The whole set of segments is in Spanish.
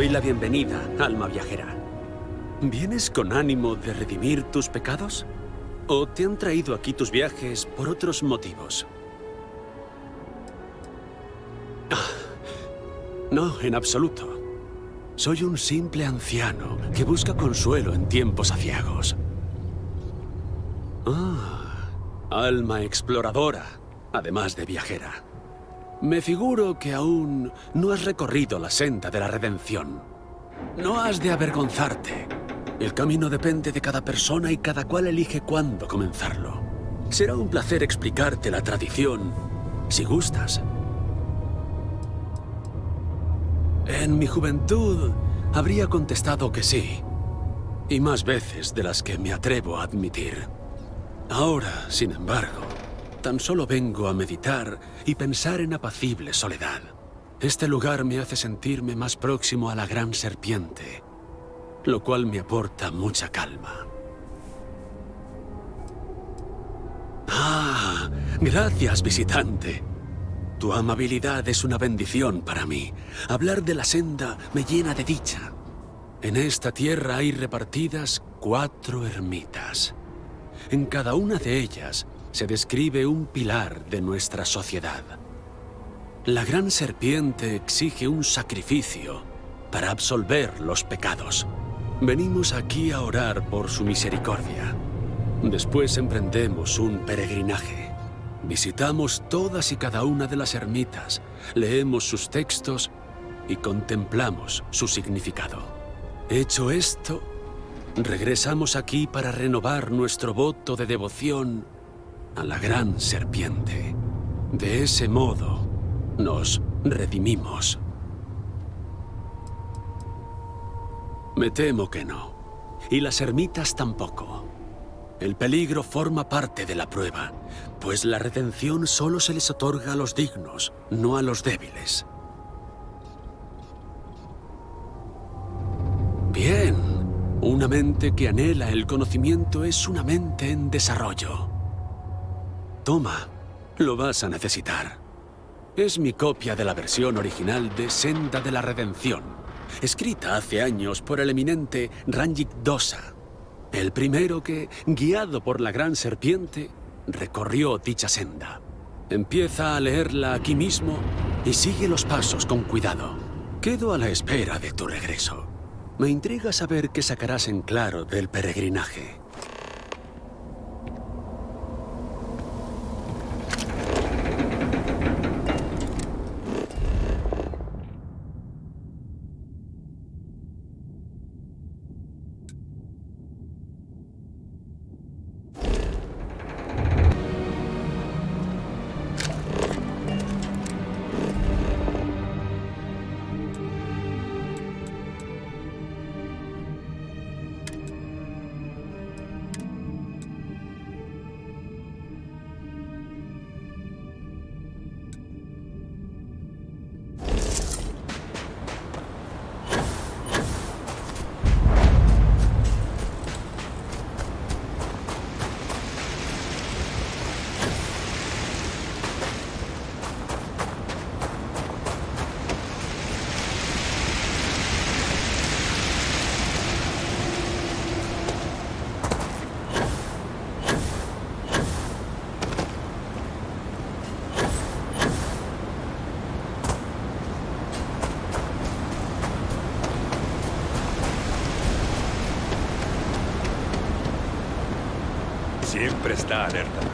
doy la bienvenida, alma viajera. ¿Vienes con ánimo de redimir tus pecados? ¿O te han traído aquí tus viajes por otros motivos? Ah, no, en absoluto. Soy un simple anciano que busca consuelo en tiempos aciagos. Ah, alma exploradora, además de viajera. Me figuro que aún no has recorrido la senda de la redención. No has de avergonzarte. El camino depende de cada persona y cada cual elige cuándo comenzarlo. Será un placer explicarte la tradición, si gustas. En mi juventud habría contestado que sí, y más veces de las que me atrevo a admitir. Ahora, sin embargo, Tan solo vengo a meditar y pensar en apacible soledad. Este lugar me hace sentirme más próximo a la gran serpiente, lo cual me aporta mucha calma. Ah, gracias, visitante. Tu amabilidad es una bendición para mí. Hablar de la senda me llena de dicha. En esta tierra hay repartidas cuatro ermitas. En cada una de ellas se describe un pilar de nuestra sociedad. La gran serpiente exige un sacrificio para absolver los pecados. Venimos aquí a orar por su misericordia. Después emprendemos un peregrinaje. Visitamos todas y cada una de las ermitas, leemos sus textos y contemplamos su significado. Hecho esto, regresamos aquí para renovar nuestro voto de devoción a la gran serpiente. De ese modo, nos redimimos. Me temo que no. Y las ermitas tampoco. El peligro forma parte de la prueba, pues la redención solo se les otorga a los dignos, no a los débiles. Bien, una mente que anhela el conocimiento es una mente en desarrollo. Toma, lo vas a necesitar. Es mi copia de la versión original de Senda de la Redención, escrita hace años por el eminente Ranjik Dosa, el primero que, guiado por la gran serpiente, recorrió dicha senda. Empieza a leerla aquí mismo y sigue los pasos con cuidado. Quedo a la espera de tu regreso. Me intriga saber qué sacarás en claro del peregrinaje. sempre sta allerta.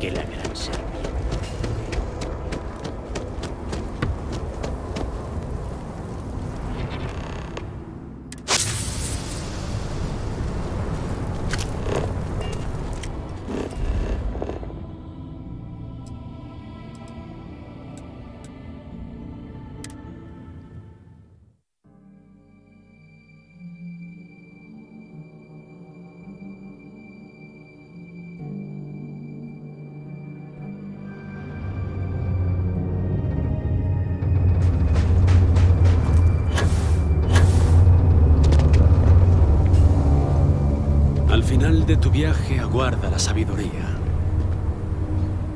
gelemem sen. de tu viaje aguarda la sabiduría.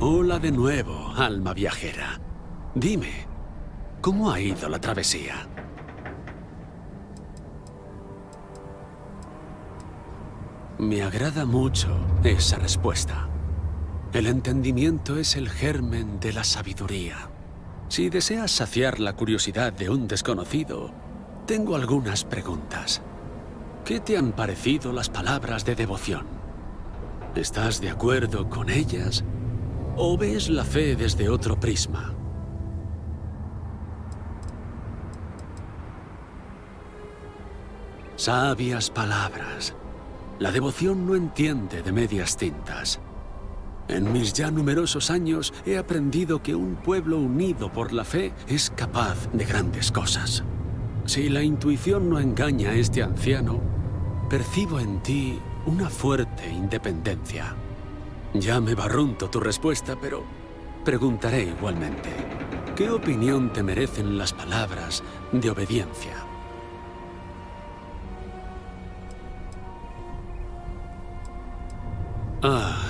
Hola de nuevo, alma viajera. Dime, ¿cómo ha ido la travesía? Me agrada mucho esa respuesta. El entendimiento es el germen de la sabiduría. Si deseas saciar la curiosidad de un desconocido, tengo algunas preguntas. ¿Qué te han parecido las palabras de devoción? ¿Estás de acuerdo con ellas o ves la fe desde otro prisma? Sabias palabras. La devoción no entiende de medias tintas. En mis ya numerosos años he aprendido que un pueblo unido por la fe es capaz de grandes cosas. Si la intuición no engaña a este anciano, percibo en ti una fuerte independencia. Ya me barrunto tu respuesta, pero preguntaré igualmente. ¿Qué opinión te merecen las palabras de obediencia? Ah,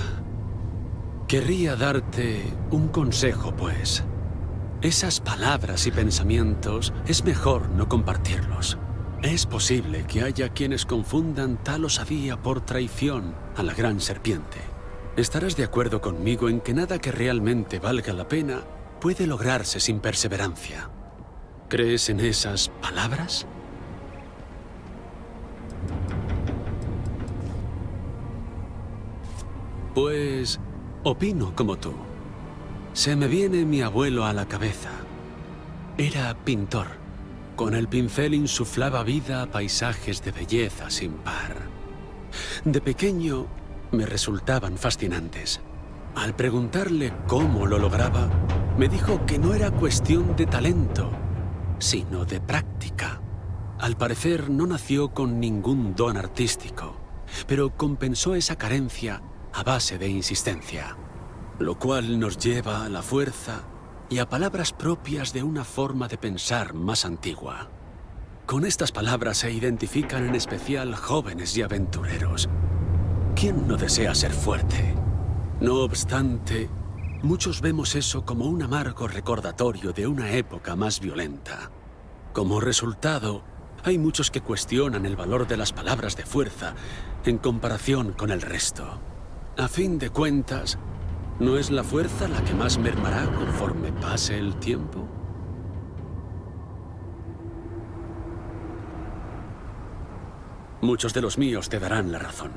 querría darte un consejo, pues. Esas palabras y pensamientos es mejor no compartirlos. Es posible que haya quienes confundan tal osadía por traición a la gran serpiente. Estarás de acuerdo conmigo en que nada que realmente valga la pena puede lograrse sin perseverancia. ¿Crees en esas palabras? Pues opino como tú. Se me viene mi abuelo a la cabeza. Era pintor. Con el pincel insuflaba vida a paisajes de belleza sin par. De pequeño me resultaban fascinantes. Al preguntarle cómo lo lograba, me dijo que no era cuestión de talento, sino de práctica. Al parecer no nació con ningún don artístico, pero compensó esa carencia a base de insistencia, lo cual nos lleva a la fuerza y a palabras propias de una forma de pensar más antigua. Con estas palabras se identifican en especial jóvenes y aventureros. ¿Quién no desea ser fuerte? No obstante, muchos vemos eso como un amargo recordatorio de una época más violenta. Como resultado, hay muchos que cuestionan el valor de las palabras de fuerza en comparación con el resto. A fin de cuentas, ¿no es la fuerza la que más mermará conforme pase el tiempo? Muchos de los míos te darán la razón.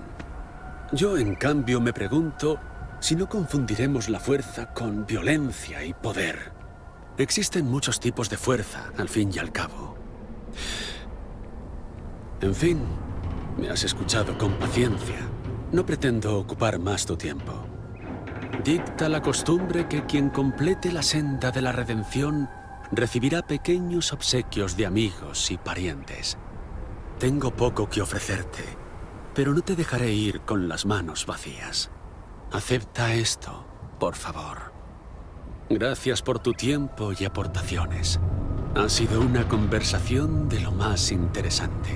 Yo, en cambio, me pregunto si no confundiremos la fuerza con violencia y poder. Existen muchos tipos de fuerza, al fin y al cabo. En fin, me has escuchado con paciencia. No pretendo ocupar más tu tiempo. Dicta la costumbre que quien complete la senda de la redención recibirá pequeños obsequios de amigos y parientes. Tengo poco que ofrecerte, pero no te dejaré ir con las manos vacías. Acepta esto, por favor. Gracias por tu tiempo y aportaciones. Ha sido una conversación de lo más interesante.